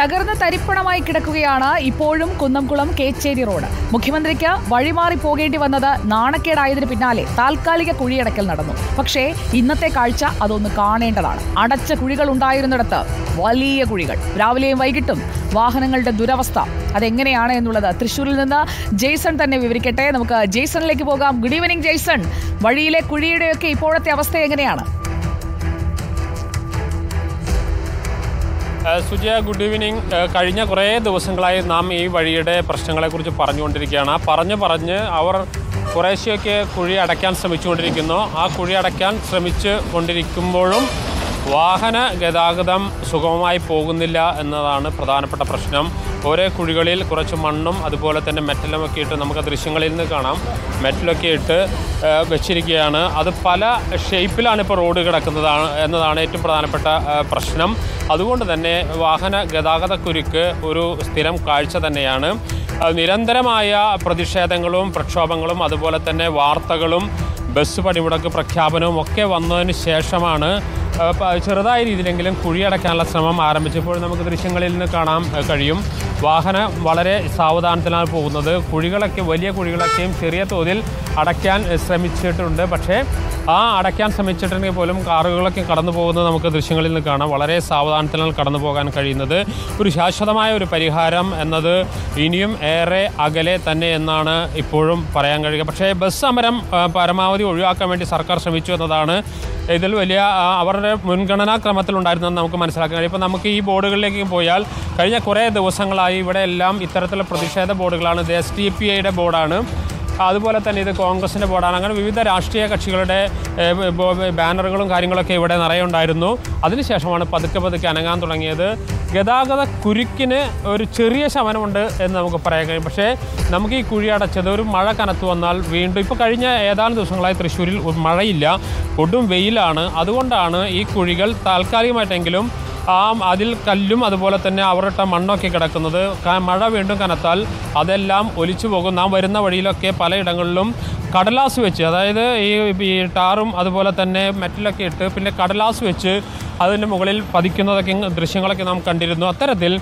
തകർന്ന് തരിപ്പണമായി കിടക്കുകയാണ് ഇപ്പോഴും കുന്നംകുളം കേച്ചേരി റോഡ്. മുഖ്യമന്ത്രിക്ക് വഴിമാറി പോകേണ്ടി വന്നത് നാണക്കേടായതിനു പിന്നാലെ താൽക്കാലിക കുഴിയടക്കൽ നടന്നു. പക്ഷേ ഇന്നത്തെ കാഴ്ച അതൊന്ന് കാണേണ്ടതാണ്. അടച്ച കുഴികൾ ഉണ്ടായിരുന്നിടത്ത് വലിയ കുഴികൾ. രാവിലെയും വൈകിട്ടും വാഹനങ്ങളുടെ ദുരവസ്ഥ. അതെങ്ങനെയാണ് എന്നുള്ളത് തൃശ്ശൂരിൽ നിന്ന് ജെയ്സൺ തന്നെ വിവരിക്കട്ടെ. നമുക്ക് ജെയ്സണിലേക്ക് പോകാം. Good evening Jason. വഴിയിലെ കുഴിയുടെയൊക്കെ ഇപ്പോഴത്തെ അവസ്ഥ എങ്ങനെയാണ്? സുജയ ഗുഡ് ഈവനിങ് കഴിഞ്ഞ കുറേ ദിവസങ്ങളായി നാം ഈ വഴിയുടെ പ്രശ്നങ്ങളെക്കുറിച്ച് പറഞ്ഞുകൊണ്ടിരിക്കുകയാണ്. പറഞ്ഞ് പറഞ്ഞ് അവർ കുറേശ്ശെയൊക്കെ കുഴി അടയ്ക്കാൻ ശ്രമിച്ചുകൊണ്ടിരിക്കുന്നു. ആ കുഴി അടയ്ക്കാൻ ശ്രമിച്ചു കൊണ്ടിരിക്കുമ്പോഴും വാഹന ഗതാഗതം സുഗമമായി പോകുന്നില്ല എന്നതാണ് പ്രധാനപ്പെട്ട പ്രശ്നം. ഓരോ കുഴികളിൽ കുറച്ച് മണ്ണും അതുപോലെ തന്നെ മെറ്റലും ഒക്കെ ഇട്ട് നമുക്ക് ദൃശ്യങ്ങളിൽ നിന്ന് കാണാം. മെറ്റലൊക്കെ ഇട്ട് വെച്ചിരിക്കുകയാണ്. അത് പല ഷേപ്പിലാണ് ഇപ്പോൾ റോഡ് കിടക്കുന്നതാണ് എന്നതാണ് ഏറ്റവും പ്രധാനപ്പെട്ട പ്രശ്നം. അതുകൊണ്ട് തന്നെ വാഹന ഗതാഗതക്കുരുക്ക് ഒരു സ്ഥിരം കാഴ്ച തന്നെയാണ്. നിരന്തരമായ പ്രതിഷേധങ്ങളും പ്രക്ഷോഭങ്ങളും അതുപോലെ തന്നെ വാർത്തകളും ബസ് പണിമുടക്ക് പ്രഖ്യാപനവും ഒക്കെ വന്നതിന് ശേഷമാണ് ചെറുതായ രീതിയിലെങ്കിലും കുഴിയടക്കാനുള്ള ശ്രമം ആരംഭിച്ചപ്പോൾ നമുക്ക് ദൃശ്യങ്ങളിൽ നിന്ന് കാണാൻ കഴിയും. വാഹനം വളരെ സാവധാനത്തിലാണ് പോകുന്നത്. കുഴികളൊക്കെ വലിയ കുഴികളൊക്കെയും ചെറിയ തോതിൽ അടയ്ക്കാൻ ശ്രമിച്ചിട്ടുണ്ട്. പക്ഷേ ആ അടയ്ക്കാൻ ശ്രമിച്ചിട്ടുണ്ടെങ്കിൽ പോലും കാറുകളൊക്കെ കടന്നു പോകുന്നത് നമുക്ക് ദൃശ്യങ്ങളിൽ നിന്ന് കാണാം. വളരെ സാവധാനത്തിലാണ് കടന്നു പോകാൻ കഴിയുന്നത്. ഒരു ശാശ്വതമായ ഒരു പരിഹാരം എന്നത് ഇനിയും ഏറെ അകലെ തന്നെ എന്നാണ് ഇപ്പോഴും പറയാൻ കഴിയുക. പക്ഷേ ബസ് സമരം പരമാവധി ഒഴിവാക്കാൻ വേണ്ടി സർക്കാർ ശ്രമിച്ചു എന്നതാണ് ഇതിൽ വലിയ അവരുടെ മുൻഗണനാ ക്രമത്തിലുണ്ടായിരുന്നെന്ന് നമുക്ക് മനസ്സിലാക്കാൻ കഴിയും. ഇപ്പോൾ നമുക്ക് ഈ ബോർഡുകളിലേക്ക് പോയാൽ കഴിഞ്ഞ കുറേ ദിവസങ്ങളായി ഇവിടെ എല്ലാം ഇത്തരത്തിലുള്ള പ്രതിഷേധ ബോർഡുകളാണ്. ഇത് എസ് ഡി പി ഐയുടെ ബോർഡാണ്. അതുപോലെ തന്നെ ഇത് കോൺഗ്രസിന്റെ ബോർഡാണ്. അങ്ങനെ വിവിധ രാഷ്ട്രീയ കക്ഷികളുടെ ബാനറുകളും കാര്യങ്ങളൊക്കെ ഇവിടെ നിറയുണ്ടായിരുന്നു അതിനുശേഷമാണ് പതുക്കെ പതുക്കെ അനങ്ങാൻ തുടങ്ങിയത്. ഗതാഗത കുരുക്കിന് ഒരു ചെറിയ ശമനമുണ്ട് എന്ന് നമുക്ക് പറയാൻ കഴിയും. പക്ഷേ നമുക്ക് ഈ കുഴി അടച്ചത് ഒരു മഴ കനത്തു വന്നാൽ വീണ്ടും ഇപ്പോൾ കഴിഞ്ഞ ഏതാനും ദിവസങ്ങളായി തൃശ്ശൂരിൽ മഴയില്ല ഒടും വെയിലാണ്. അതുകൊണ്ടാണ് ഈ കുഴികൾ താൽക്കാലികമായിട്ടെങ്കിലും ആ അതിൽ കല്ലും അതുപോലെ തന്നെ അവരുടെ മണ്ണൊക്കെ കിടക്കുന്നത്. മഴ വീണ്ടും കനത്താൽ അതെല്ലാം ഒലിച്ചു പോകും. നാം വരുന്ന വഴിയിലൊക്കെ പലയിടങ്ങളിലും കടലാസ് വെച്ച് അതായത് ഈ ടാറും അതുപോലെ തന്നെ മെറ്റലൊക്കെ ഇട്ട് പിന്നെ കടലാസ് വെച്ച് അതിന്റെ മുകളിൽ പതിക്കുന്നതൊക്കെ ദൃശ്യങ്ങളൊക്കെ നാം കണ്ടിരുന്നു. അത്തരത്തിൽ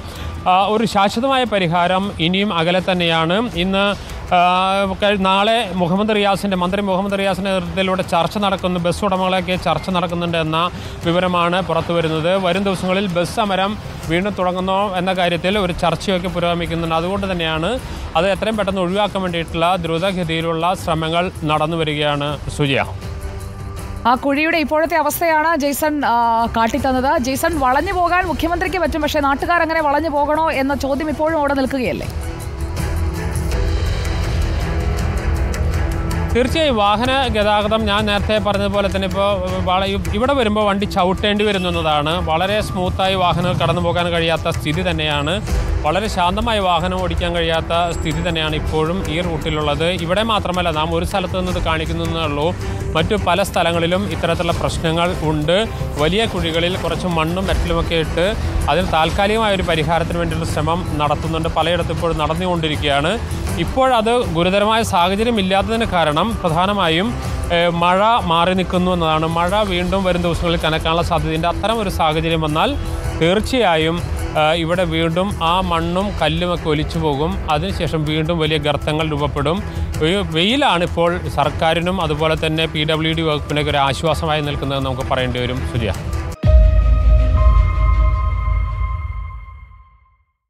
ഒരു ശാശ്വതമായ പരിഹാരം ഇനിയും അകലെ തന്നെയാണ്. ഇന്ന് നാളെ മുഹമ്മദ് റിയാസിന്റെ മന്ത്രി മുഹമ്മദ് റിയാസിന്റെ നേതൃത്വത്തിലൂടെ ചർച്ച നടക്കുന്നു. ബസ് ഉടമകളൊക്കെ ചർച്ച നടക്കുന്നുണ്ട് എന്ന വിവരമാണ് പുറത്തു വരുന്നത്. വരും ദിവസങ്ങളിൽ ബസ് സമരം വീണ്ടും തുടങ്ങുന്നോ എന്ന കാര്യത്തിൽ ഒരു ചർച്ചയൊക്കെ പുരോഗമിക്കുന്നുണ്ട്. അതുകൊണ്ട് തന്നെയാണ് അത് എത്രയും പെട്ടെന്ന് ഒഴിവാക്കാൻ വേണ്ടിയിട്ടുള്ള ദ്രുതഗതിയിലുള്ള ശ്രമങ്ങൾ നടന്നു വരികയാണ് സുജിയ. ആ കുഴിയുടെ ഇപ്പോഴത്തെ അവസ്ഥയാണ് ജെയ്സൺ കാട്ടിത്തന്നത്. ജെയ്സൺ വളഞ്ഞു പോകാൻ മുഖ്യമന്ത്രിക്ക് പറ്റും പക്ഷേ നാട്ടുകാർ അങ്ങനെ വളഞ്ഞു പോകണോ എന്ന ചോദ്യം ഇപ്പോഴും അവിടെ നിൽക്കുകയല്ലേ? തീർച്ചയായും വാഹന ഗതാഗതം ഞാൻ നേരത്തെ പറഞ്ഞതുപോലെ തന്നെ ഇപ്പോൾ ഇവിടെ വരുമ്പോൾ വണ്ടി ചവിട്ടേണ്ടി വരുന്നതാണ് വളരെ സ്മൂത്തായി വാഹനങ്ങൾ കടന്നു പോകാൻ കഴിയാത്ത സ്ഥിതി തന്നെയാണ്. വളരെ ശാന്തമായി വാഹനം ഓടിക്കാൻ കഴിയാത്ത സ്ഥിതി തന്നെയാണ് ഇപ്പോഴും ഈ റൂട്ടിലുള്ളത്. ഇവിടെ മാത്രമല്ല നാം ഒരു സ്ഥലത്ത് നിന്ന് ഇത് കാണിക്കുന്നതേ മറ്റു പല സ്ഥലങ്ങളിലും ഇത്തരത്തിലുള്ള പ്രശ്നങ്ങൾ ഉണ്ട്. വലിയ കുഴികളിൽ കുറച്ച് മണ്ണും മെറ്റലുമൊക്കെ ഇട്ട് അതിന് താൽക്കാലികമായ ഒരു പരിഹാരത്തിന് വേണ്ടിയുള്ള ശ്രമം നടത്തുന്നുണ്ട്. പലയിടത്തും ഇപ്പോൾ നടന്നുകൊണ്ടിരിക്കുകയാണ്. ഇപ്പോഴത് ഗുരുതരമായ സാഹചര്യം ഇല്ലാത്തതിന് കാരണം പ്രധാനമായും മഴ മാറി നിൽക്കുന്നു എന്നതാണ്. മഴ വീണ്ടും വരും ദിവസങ്ങളിൽ കനക്കാനുള്ള സാധ്യതയുണ്ട്. അത്തരം ഒരു സാഹചര്യം വന്നാൽ തീർച്ചയായും ഇവിടെ വീണ്ടും ആ മണ്ണും കല്ലുമൊക്കെ ഒലിച്ചു പോകും. അതിനുശേഷം വീണ്ടും വലിയ ഗർത്തങ്ങൾ രൂപപ്പെടും. ഒരു വെയിലാണ് സർക്കാരിനും അതുപോലെ തന്നെ പി ഡബ്ല്യു ഡി വകുപ്പിനൊക്കെ ഒരു ആശ്വാസമായി നിൽക്കുന്നതെന്ന് നമുക്ക് പറയേണ്ടി വരും. സുജിയ.